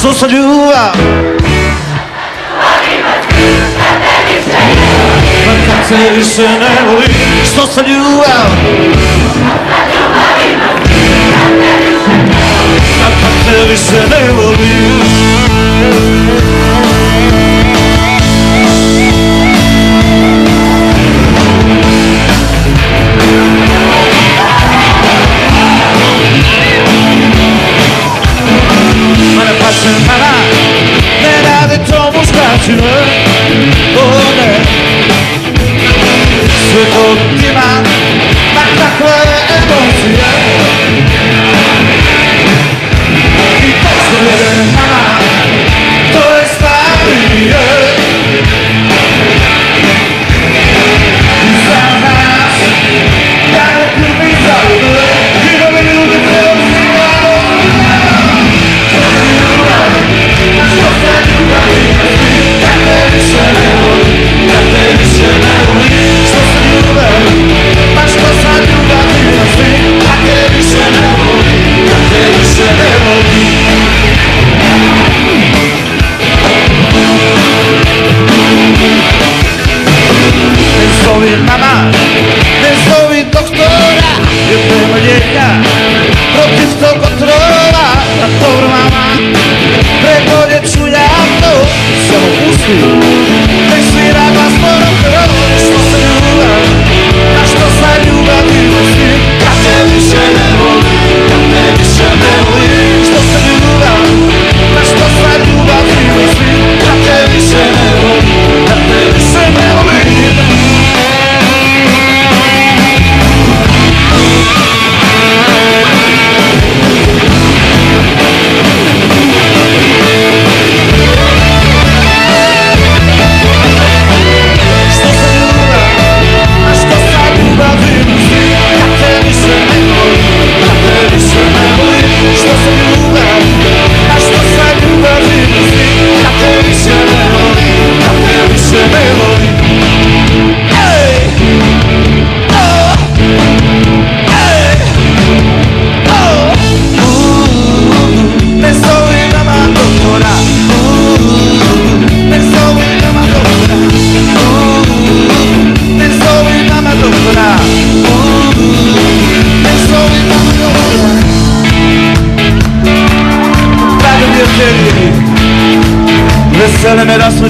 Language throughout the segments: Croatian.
Sussa giuva Vacanze se ne voli Sussa giuva Vacanze se ne voli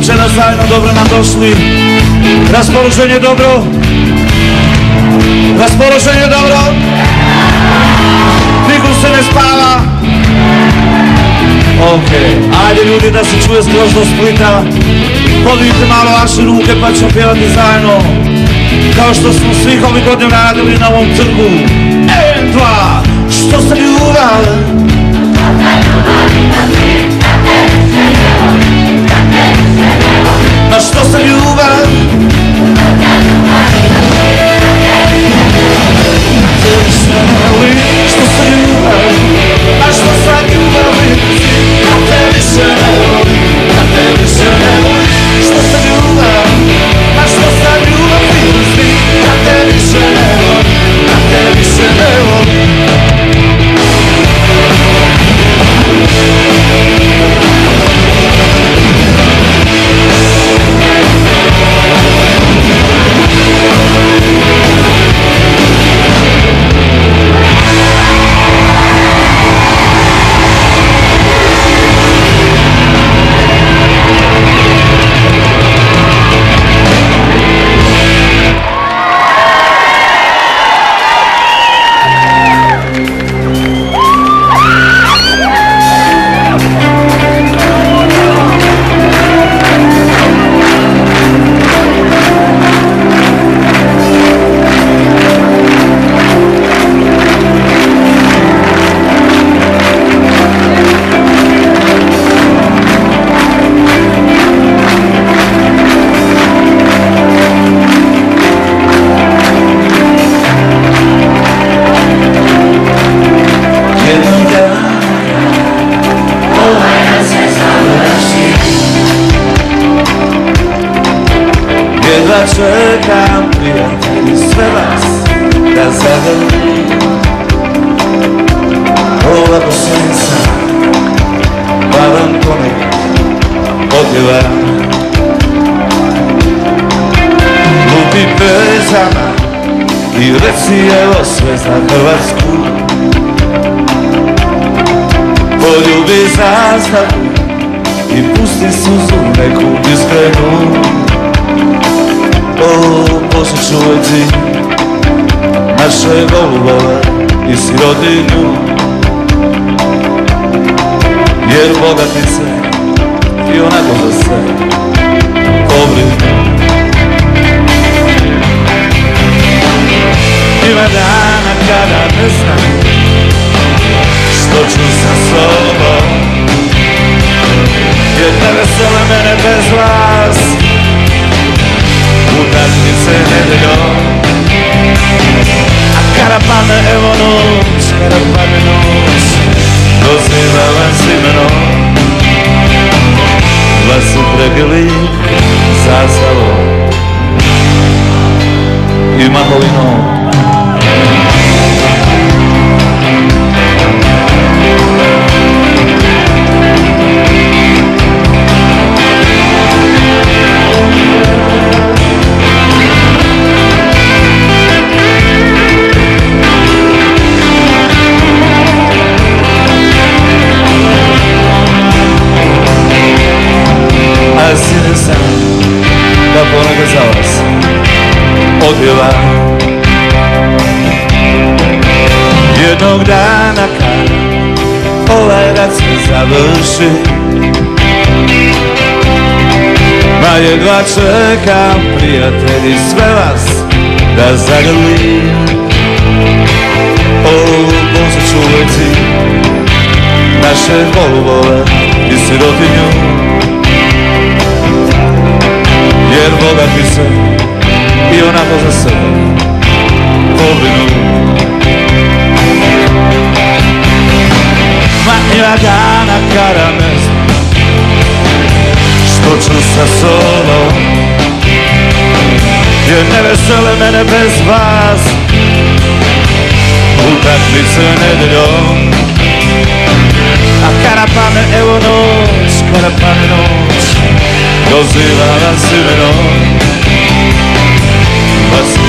večera zajedno dobro nam došli. Raspoloženje dobro. Raspoloženje dobro. Nikom se ne spava. Ok, ajde ljudi da se čuje skrožno Splita. Podvijte malo vaše ruke pa ćemo pjevati zajedno. Kao što smo svih ovih godina radili na ovom trgu. E, dva, što se ljubav? Što se ljubavili? Što se ljubav. Što se ljubav. heaven Ova poslanica Pavan konek Odjeva ti vezana I reci evo sve za I pusti suzu neku diskrenu. O, Bože čuvaj Naše golubove i sirotinju Jer bogatice i onako za sve pobrinu Ima dana kada ne znam što ću sa sobom. Jer ne vesele mene bez vas. Utakmice nedeljom A kada padne evo noć, kada padne noć Doziva vas imenom Vas su prebili završi Ma jedva čekam prijatelji sve vas da zagrlim O Bože čuvaj ti naše golubove i sirotinju. Jer bogati se i onako za sebe pobrinu dana kada ne znam što ću sa sobom jer ne vesele mene bez vas utakmice nedeljom a kada pane evo noć, kada pane noć Doziva vas imenom Vas su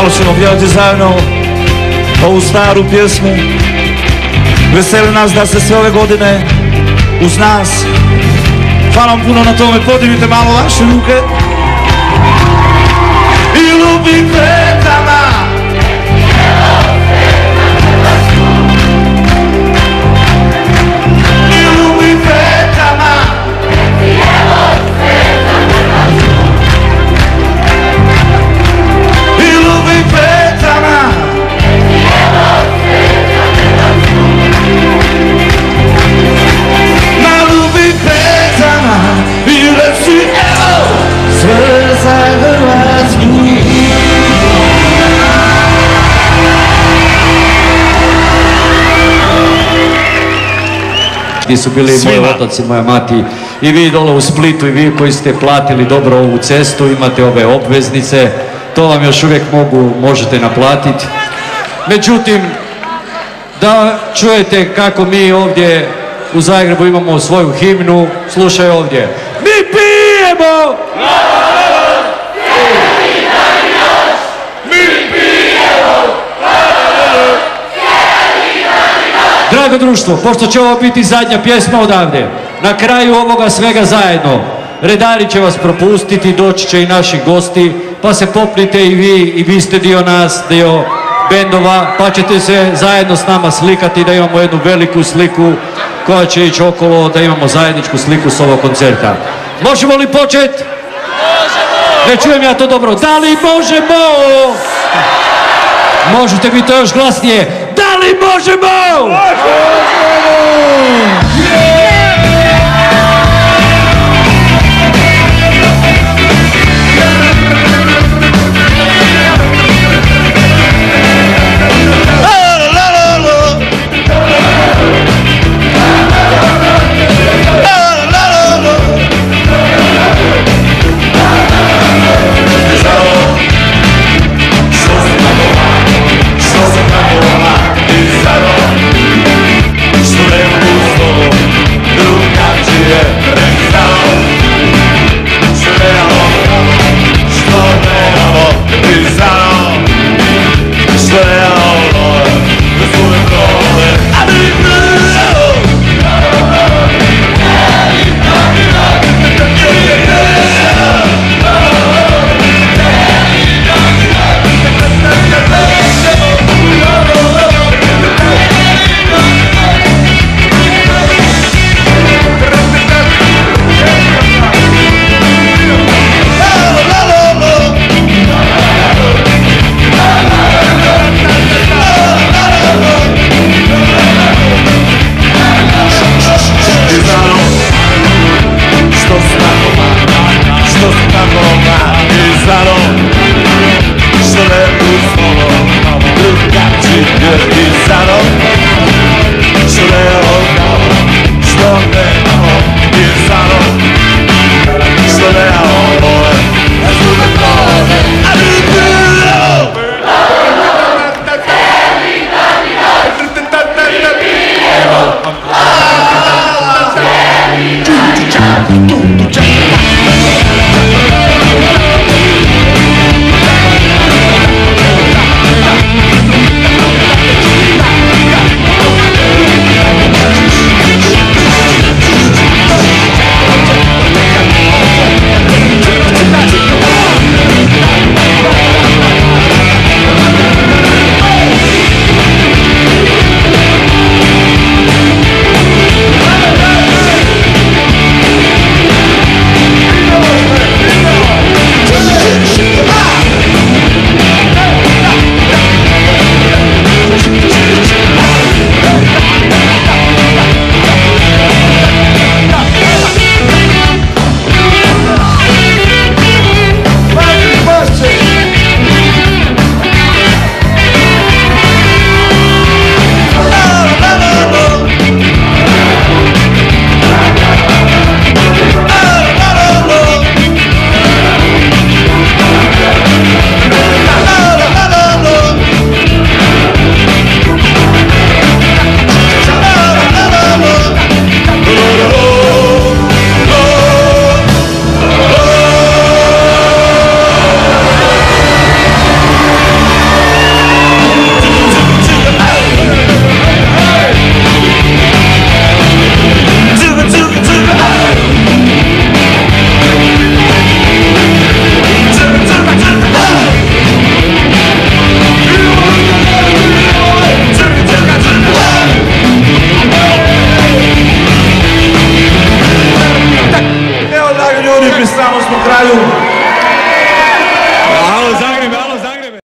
Malo ćemo pjevati zajedno ovu staru pjesmu. Veseli nas da ste sve ove godine uz nas. Hvala vam puno na tome, podignite malo vaše ruke. I lubim Gdje su bili Svima. moj otac i moja mati i vi dole u Splitu i vi koji ste platili dobro ovu cestu imate ove obveznice to vam još uvijek mogu možete naplatiti međutim da čujete kako mi ovdje u Zagrebu imamo svoju himnu, slušaj ovdje. Mi pijemo! Drago društvo, pošto će ovo biti zadnja pjesma odavde, na kraju ovoga svega zajedno, redari će vas propustiti, doći će i naši gosti, pa se popnite i vi, i vi ste dio nas, dio bendova, pa ćete se zajedno s nama slikati, da imamo jednu veliku sliku koja će ići okolo, da imamo zajedničku sliku s ovog koncerta. Možemo li počet? Ne čujem ja to dobro. Da li možemo? Možete mi to još glasnije. Da li možemo?